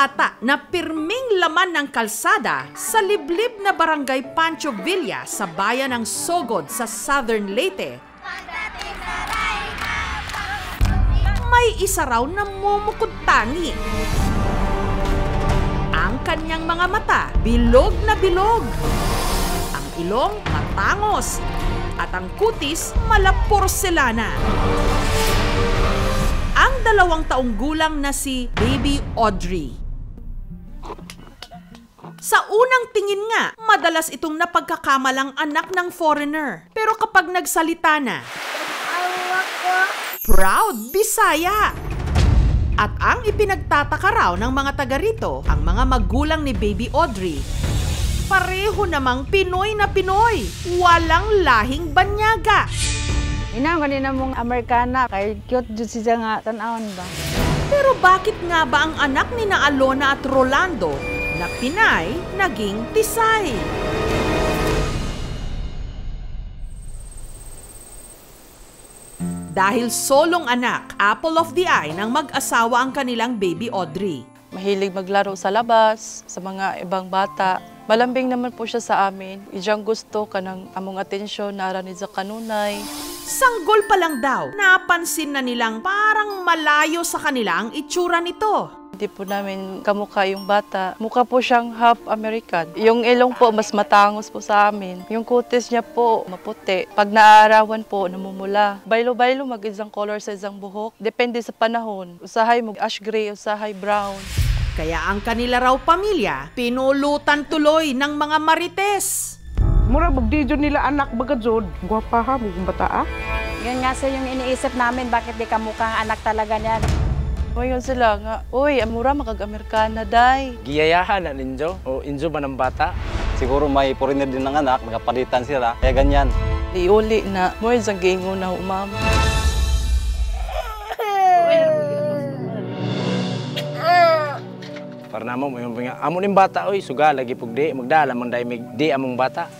bata na pirming laman ng kalsada sa liblib na barangay Pancho Villa sa bayan ng Sogod sa Southern Leyte. May isa raw na mumukod tangi. Ang kanyang mga mata, bilog na bilog. Ang ilong, matangos. At ang kutis, malaporselana. Ang dalawang taong gulang na si Baby Audrey. Sa unang tingin nga, madalas itong napagkakamalang anak ng foreigner. Pero kapag nagsalita na, proud Bisaya. At ang ipinagtataka raw ng mga taga rito, ang mga magulang ni Baby Audrey, pareho namang Pinoy na Pinoy, walang lahing banyaga. Ina kanina mong Amerikana kay cute jud siya nga tan-awon ba. Pero bakit nga ba ang anak ni na Alona at Rolando na Pinay naging Tisay? Dahil solong anak, apple of the eye ng mag-asawa ang kanilang baby Audrey. Mahilig maglaro sa labas, sa mga ibang bata. Malambing naman po siya sa amin. Ijang gusto kanang among atensyon naranid sa kanunay. Sanggol pa lang daw, napansin na nilang parang malayo sa kanila ang itsura nito. Hindi po namin kamukha yung bata. Mukha po siyang half American. Yung ilong po mas matangos po sa amin. Yung kutis niya po maputi. Pag naaarawan po, namumula. Baylo-baylo mag isang color sa isang buhok. Depende sa panahon. Usahay mag ash gray, usahay brown. Kaya ang kanila raw pamilya, pinulutan tuloy ng mga marites. Mura magdidyo nila anak baga jud. Gwapa ha, mong bata ah. Yun nga sa yung iniisip namin bakit di ka mukhang anak talaga niyan. Ngayon sila nga, Uy, amura makag-Amerikana, day. giyayahan na ninyo o injo ba ng bata? Siguro may foreigner din ng anak, nagapalitan sila, kaya ganyan. Liuli na, mo isang gingo na umam. Para namo mo yung mga amo ning bata oy suga lagi pugdi magdala man dai di among bata.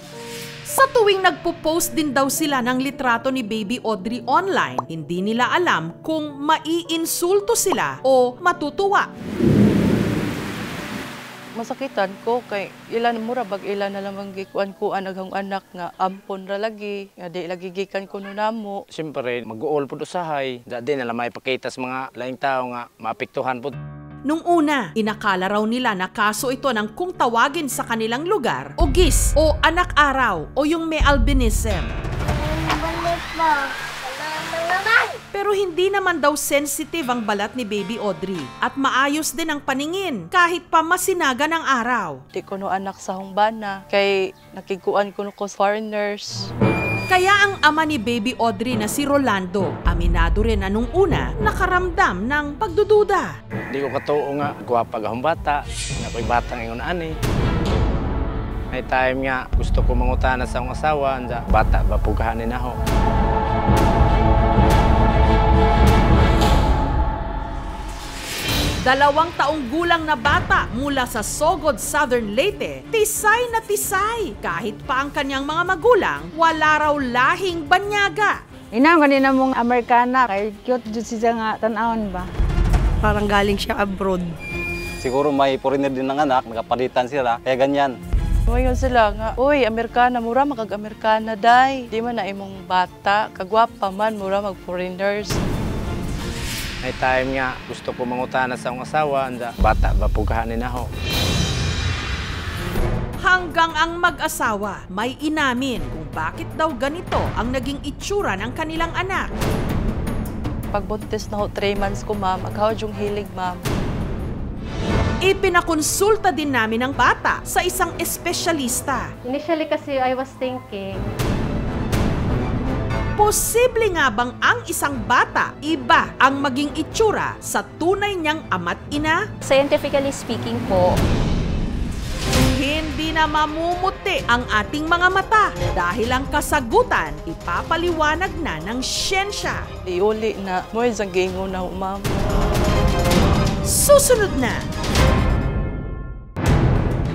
Sa tuwing nagpo-post din daw sila ng litrato ni Baby Audrey online, hindi nila alam kung maiinsulto sila o matutuwa. Masakitan ko kay ilan mura bag ilan na lamang gikuan ko anaghang anak nga ampon ra lagi nga di lagi gikan ko no namo. Siyempre mag-uol pud usahay, da di na may pakita sa mga laing tao nga maapektuhan pud. Nung una, inakala raw nila na kaso ito ng kung tawagin sa kanilang lugar o gis o anak araw o yung may albinism. Pero hindi naman daw sensitive ang balat ni Baby Audrey at maayos din ang paningin kahit pa masinaga ng araw. Di ko no anak sa hungbana kay nakiguan ko no ko foreigners. Kaya ang ama ni Baby Audrey na si Rolando, aminado rin na nung una nakaramdam ng pagdududa. Di ko katuo nga gwapa gahong bata, nga ko'y batang ingon ani. May time nga gusto ko mangutana sa akong asawa, anda bata ba pugahanin ako. Dalawang taong gulang na bata mula sa Sogod, Southern Leyte, tisay na tisay. Kahit pa ang kanyang mga magulang, wala raw lahing banyaga. Ina kanina mong Amerikana kay cute jud siya nga tan-awon ba. Parang galing siya abroad. Siguro may foreigner din ng anak, nagapalitan sila, kaya ganyan. Ngayon sila nga, Uy, Amerikana, mura makag-Amerikana, day. Di man na imong bata, kagwapa man, mura mag-foreigners. May time nga gusto ko mangutana sa akong asawa, anda bata ba pugahanin ako. Hanggang ang mag-asawa may inamin kung bakit daw ganito ang naging itsura ng kanilang anak. Pagbuntis na ho, 3 months ko, ma'am. Aghawad yung hilig, ma'am. Ipinakonsulta din namin ang bata sa isang espesyalista. Initially kasi I was thinking, Posible nga bang ang isang bata iba ang maging itsura sa tunay niyang ama't ina? scientifically speaking po, Hindi na mamumuti ang ating mga mata dahil ang kasagutan ipapaliwanag na ng siyensya. Liuli na, mo isang gingo na ho, ma'am. Susunod na!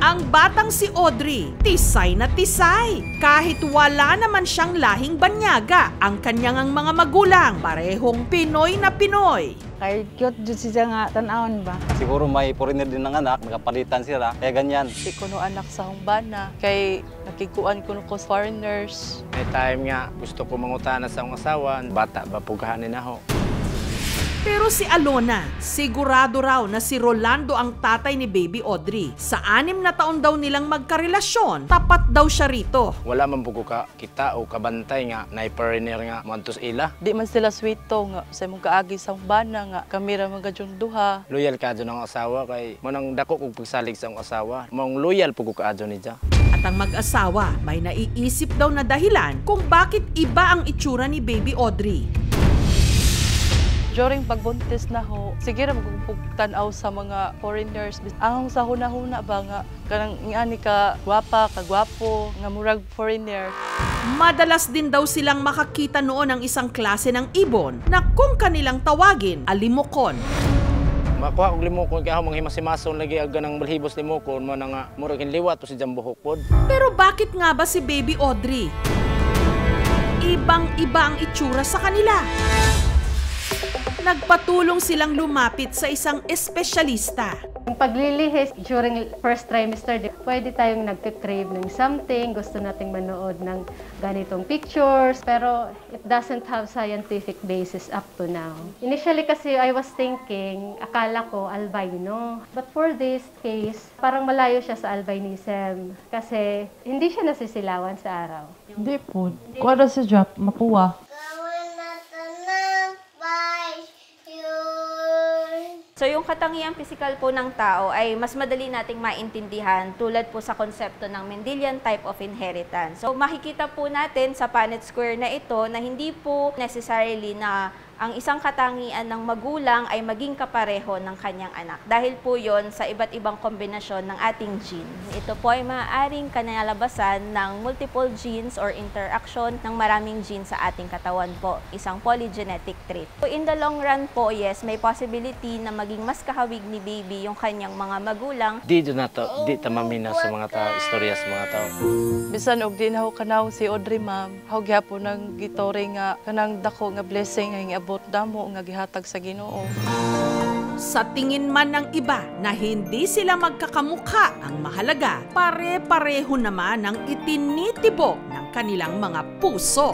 Ang batang si Audrey, tisay na tisay. Kahit wala naman siyang lahing banyaga, ang kanyang ang mga magulang, parehong Pinoy na Pinoy. Kay cute jud siya nga tan-awon ba. Siguro may foreigner din ng anak, nagapalitan sila. Kaya ganyan. Di ko no anak sa humbana. Kay nakikuan ko no ko foreigners. May time nga gusto ko mangutana sa akong asawa, bata ba pugahanin ako. Pero si Alona, sigurado raw na si Rolando ang tatay ni baby Audrey. Sa anim na taon daw nilang magkarelasyon, tapat daw siya rito. Wala man pugo ka kita o kabantay nga na foreigner nga mantos ila. Di man sila sweeto nga sa mong kaagi sa humbana nga kamera mga gadyong duha. Loyal ka dyan ang asawa kay manang dako kog pagsalig sa asawa. Mong loyal pugo ka dyan ni Diya. At ang mag-asawa, may naiisip daw na dahilan kung bakit iba ang itsura ni baby Audrey. During pagbuntis na ho, sige ra magpugtanaw sa mga foreigners. Ang sa huna-huna ba nga kanang ngani ka gwapa, ka gwapo, nga murag foreigner. Madalas din daw silang makakita noon ng isang klase ng ibon na kung kanilang tawagin, alimokon. Makuha og limokon kay ako mga himasimason lagi aga ng balhibos limokon mo na nga murag liwat to si Jambuhok pod. Pero bakit nga ba si baby Audrey? Ibang-iba ang itsura sa kanila. Nagpatulong silang lumapit sa isang espesyalista. Yung paglilihis during first trimester, pwede tayong nagka-crave ng something, gusto nating manood ng ganitong pictures, pero it doesn't have scientific basis up to now. Initially kasi I was thinking, akala ko albino. But for this case, parang malayo siya sa albinism kasi hindi siya nasisilawan sa araw. Hindi po. Kuwara si Jap, mapuwa. So yung katangiang physical po ng tao ay mas madali nating maintindihan tulad po sa konsepto ng Mendelian type of inheritance. So makikita po natin sa Punnett square na ito na hindi po necessarily na ang isang katangian ng magulang ay maging kapareho ng kanyang anak. Dahil po yon sa iba't ibang kombinasyon ng ating gene. Ito po ay maaaring kanalabasan ng multiple genes or interaction ng maraming genes sa ating katawan po. Isang polygenetic trait. So in the long run po, yes, may possibility na maging mas kahawig ni baby yung kanyang mga magulang Di dyan na to, di ta maminaw sa mga tao, istorya sa mga tao. Bisan og din ako kanaw si Audrey ma'am. Haw gyapon nang gitore nga kanang dako nga blessing nga abot damo nga gihatag sa Ginoo. Sa tingin man ng iba na hindi sila magkakamukha, ang mahalaga, pare-pareho naman ang itinitibok ng kanilang mga puso.